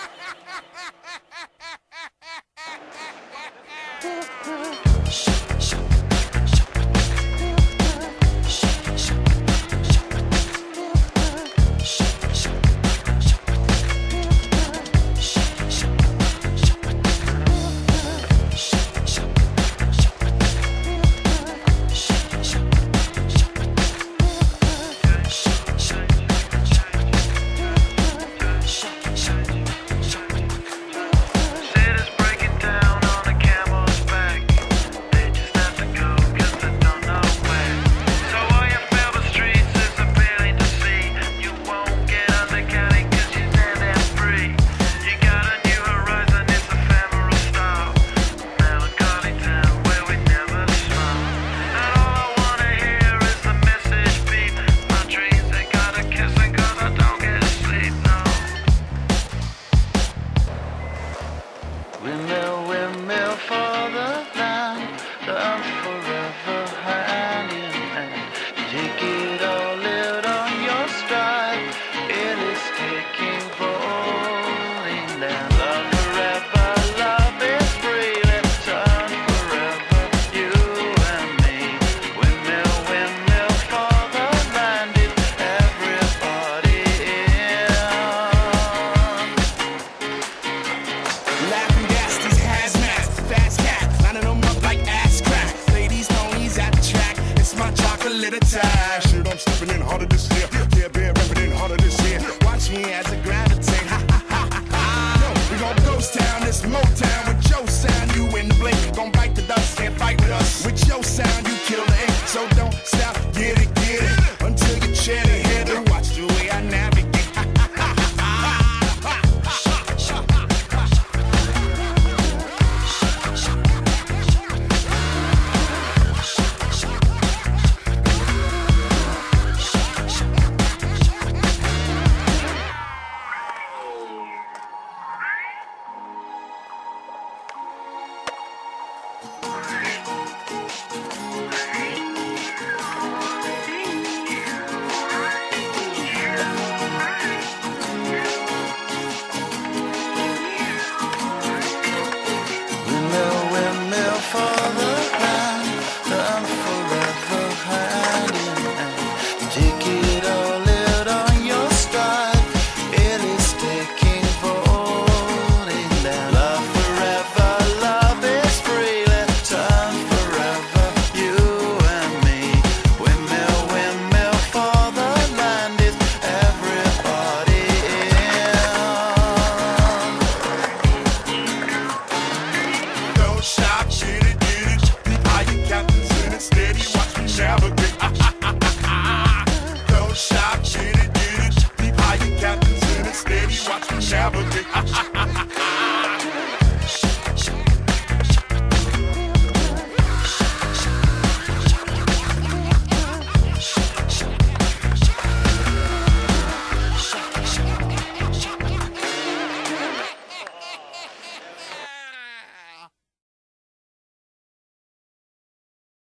Ha ha ha! get attached. Shit, I'm stepping in harder this year. Shot.